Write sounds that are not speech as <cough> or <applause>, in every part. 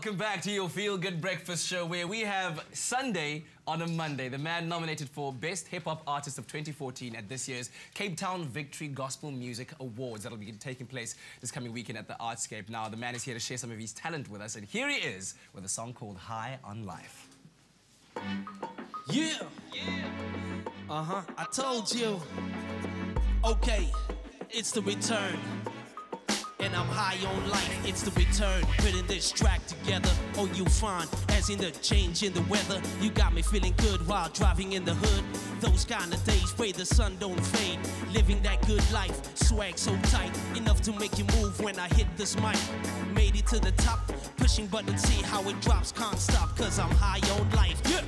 Welcome back to your Feel Good Breakfast Show, where we have Sundae on a Monday. The man nominated for Best Hip Hop Artist of 2014 at this year's Cape Town Victory Gospel Music Awards. That'll be taking place this coming weekend at the Artscape. Now, the man is here to share some of his talent with us, and here he is with a song called High on Life. Yeah. Yeah. Uh huh. I told you. Okay, it's the return. And I'm high on life, it's the return. Putting this track together, oh, you find as in the change in the weather. You got me feeling good while driving in the hood. Those kind of days, pray the sun don't fade. Living that good life, swag so tight, enough to make you move when I hit this mic. Made it to the top, pushing buttons, see how it drops, can't stop, cause I'm high on life. Yeah.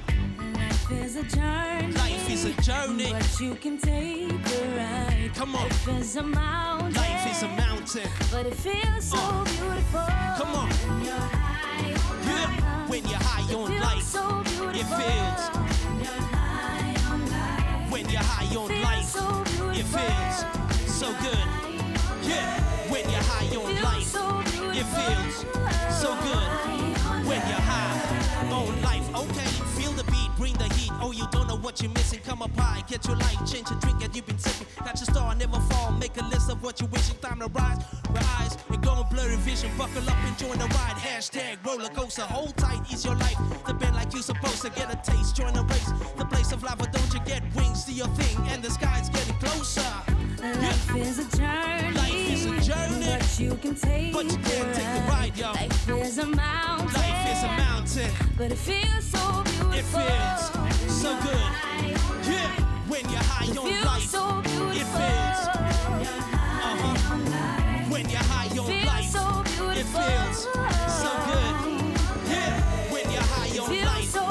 Life is a journey. Life is a journey. But you can take a ride. Come on. Life is a mountain. Life is a mountain. But it feels so Uh. beautiful. Come on. When you're high on Yeah. life. When you're high It on feels life, so beautiful. it feels. When you're high on life. When you're high on Feels so it feels so good. Yeah. When you're high on life, what you're missing. Come up high, get your life, change your drink that you've been sipping. Catch a star, never fall. Make a list of what you're wishing. Time to rise, rise, and go and blurry vision. Buckle up and join the ride. Hashtag roller coaster. Hold tight, ease your life. The bend like you're supposed to get a taste. Join the race. The place of lava, don't you get wings? Do your thing, and the sky's getting closer. Life is a journey. Life is a journey. But you can take But you can't take a ride, yo. Life is a mountain. Mountain. But it feels so beautiful. It feels so good. Yeah, when you're high It on feels life, so beautiful. it feels. Uh-huh. When you're high on Feels life, so it feels so good. Yeah, when you're high on Feels life, so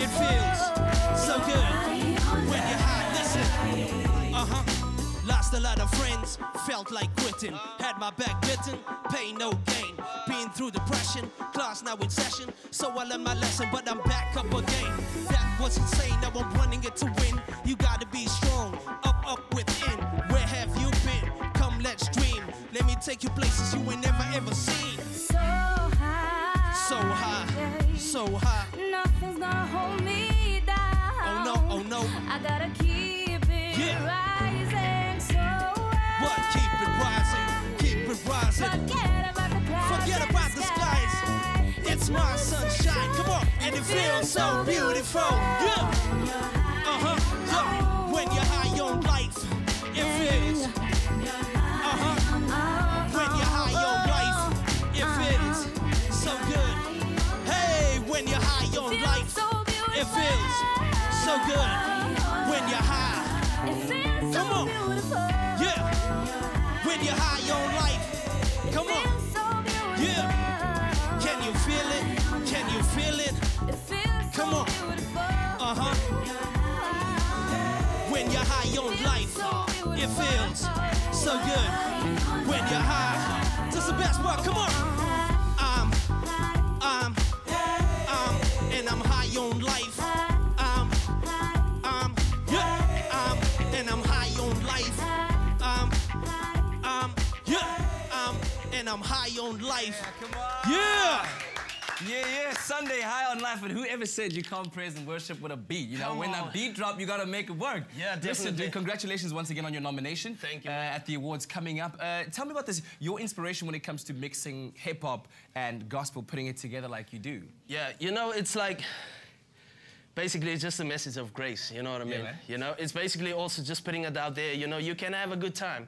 it feels so good. When you're high, listen. Uh huh. Lost a lot of friends, felt like quitting. Had my back bitten, class now in session. So I learned my lesson, but I'm back up again. That was insane, now I'm running it to win. You gotta be strong, up, up within. Where have you been? Come, let's dream. Let me take you places you ain't never ever seen. So high. So high, so high. Nothing's gonna hold me down. Oh no, oh no. It's my sunshine, come on, and it feels so beautiful. Yeah. Uh huh. Yeah. When you're high on life, it feels. Uh huh. When you're high on life, it feels so good. Hey, when you're high on life, it feels so good. When you're high, Come on. yeah. When you're high on life, Come on. Uh huh. When you're high on life, it feels so good. When you're high, is the best part. Come on. I'm, I'm, I'm, and I'm high on life. I'm, I'm, yeah, I'm, and I'm high on life. I'm, I'm, yeah, I'm, and I'm high on life. Yeah. Yeah, yeah, Sundae high on life. And whoever said you can't praise and worship with a beat? You know, Come when on. that beat drop, you gotta make it work. Yeah, Listen, definitely. dude, congratulations once again on your nomination. Thank you, Uh, at the awards coming up. Uh, tell me about this. Your inspiration when it comes to mixing hip hop and gospel, putting it together like you do. Yeah, you know, it's like basically it's just a message of grace, you know what I mean? man. you know, it's basically also just putting it out there, you know, you can have a good time.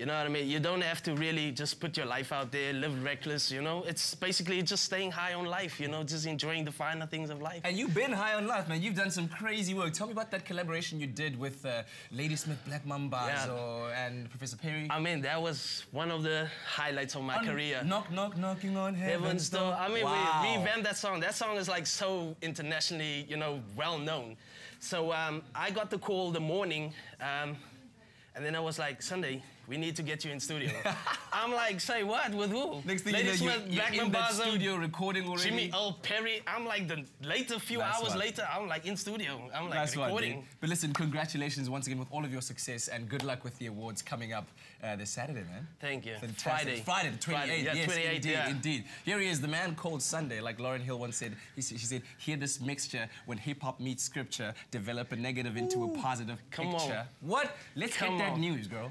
You know what I mean? You don't have to really just put your life out there, live reckless, you know? It's basically just staying high on life, you know, just enjoying the finer things of life. And you've been high on life, man. You've done some crazy work. Tell me about that collaboration you did with uh, Ladysmith Black Mambazo Yeah. or, and Professor Perry. I mean, that was one of the highlights of my On career. Knock, knock, knocking on heaven's, Heaven's Door. I mean, wow. we revamped that song. That song is like so internationally, you know, well known. So um, I got the call the morning, um, and then I was like, Sundae, we need to get you in studio. <laughs> I'm like, say what? With who? Next thing Lady you know, Smith, you're, you're in that studio recording already. Jimmy L. Perry. I'm like the later, few Nice hours later, I'm like in studio. I'm like one, recording. But listen, congratulations once again with all of your success and good luck with the awards coming up uh, this Saturday, man. Thank you. Fantastic. Friday. Friday, the 28th. Friday, yeah, yes, 28th, indeed, yeah. indeed. Here he is, the man called Sundae. Like Lauryn Hill once said, he, she said, hear this mixture when hip hop meets scripture, develop a negative into a positive come on. picture. What? Let's Come get that on. news, girl.